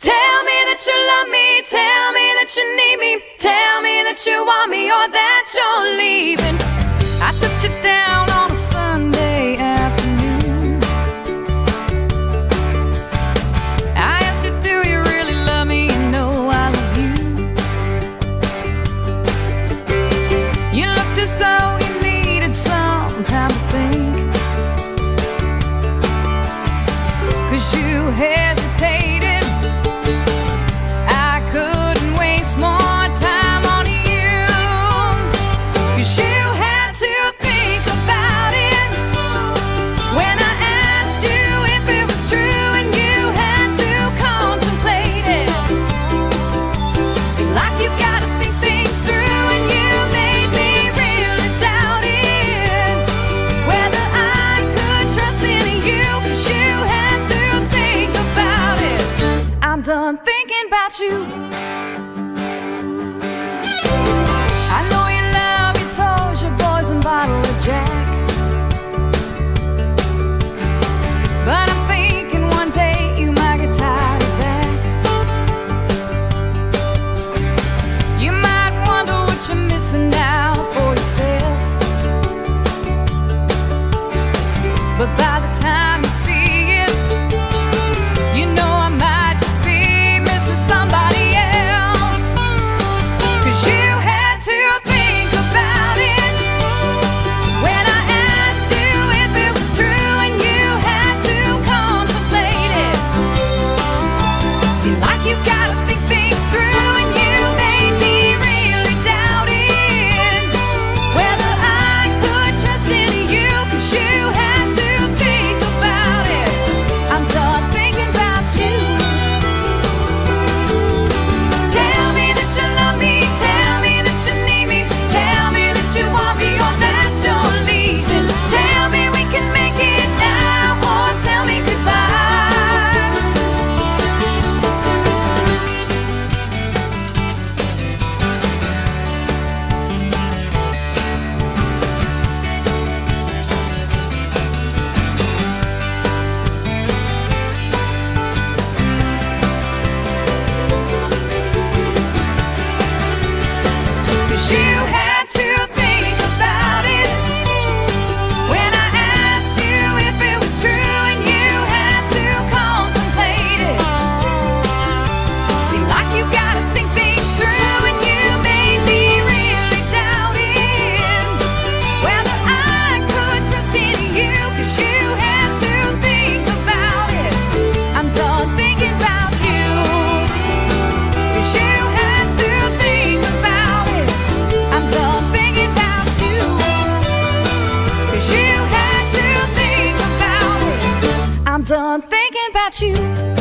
Tell me that you love me, tell me that you need me, tell me that you want me or that you're leaving. I set you down. about you. you.